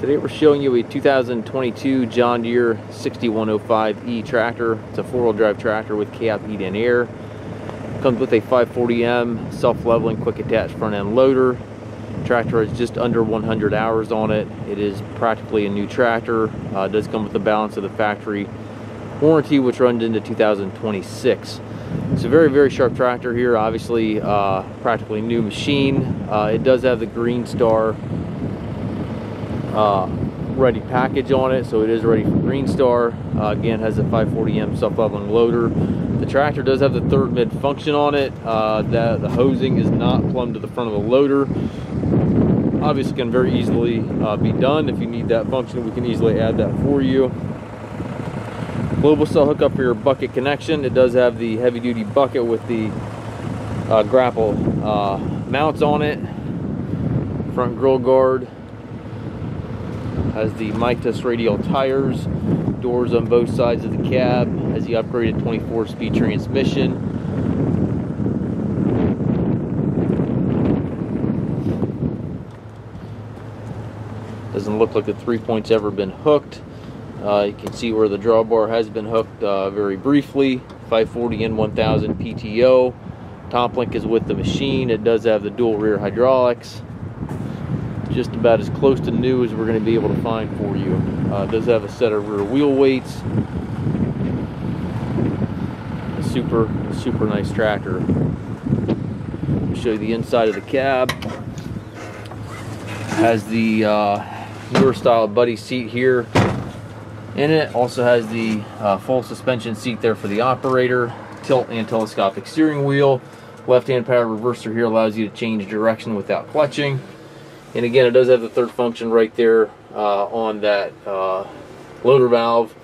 Today we're showing you a 2022 John Deere 6105E tractor. It's a four-wheel drive tractor with cab heat and air. Comes with a 540M self-leveling quick attach front end loader. Tractor has just under 100 hours on it. It is practically a new tractor. Uh, does come with the balance of the factory warranty which runs into 2026. It's a very, very sharp tractor here. Obviously, uh, practically new machine. Uh, it does have the GreenStar uh, ready package on it, so it is ready for GreenStar. Uh, again, has a 540M self-leveling loader. The tractor does have the third mid function on it. Uh, the, the hosing is not plumbed to the front of the loader. Obviously, can very easily uh, be done. If you need that function, we can easily add that for you. Global cell hookup for your bucket connection. It does have the heavy duty bucket with the uh, grapple uh, mounts on it. Front grill guard. Has the Mitas radial tires. Doors on both sides of the cab. Has the upgraded 24 speed transmission. Doesn't look like the three points ever been hooked. Uh, you can see where the drawbar has been hooked uh, very briefly. 540 N1000 PTO. Top link is with the machine. It does have the dual rear hydraulics. Just about as close to new as we're going to be able to find for you. Uh, does have a set of rear wheel weights. A super, super nice tractor. I'll show you the inside of the cab. Has the uh, newer style buddy seat here in it. Also has the uh, full suspension seat there for the operator, tilt and telescopic steering wheel. Left-hand power reverser here allows you to change direction without clutching. And again, it does have the third function right there uh, on that uh, loader valve.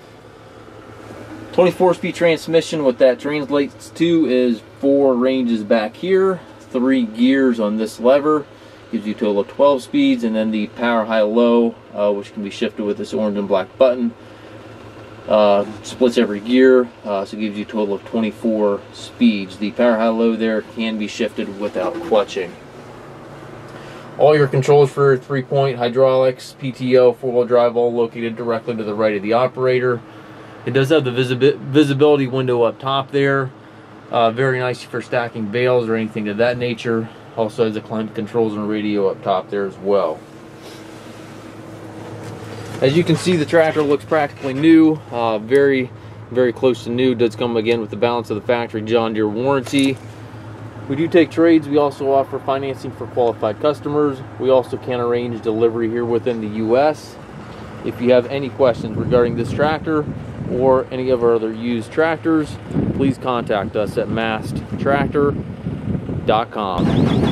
24 speed transmission, what that translates to is four ranges back here, three gears on this lever, gives you a total of 12 speeds, and then the power high low, uh, which can be shifted with this orange and black button. Uh, splits every gear, uh, so gives you a total of 24 speeds. The power high low there can be shifted without clutching. All your controls for three point hydraulics, PTO, four wheel drive, all located directly to the right of the operator. It does have the visibi visibility window up top there. Uh, very nice for stacking bales or anything of that nature. Also has the climate controls and radio up top there as well. As you can see, the tractor looks practically new, uh, very, very close to new. Does come again with the balance of the factory John Deere warranty. We do take trades. We also offer financing for qualified customers. We also can arrange delivery here within the U.S. If you have any questions regarding this tractor or any of our other used tractors, please contact us at masttractor.com.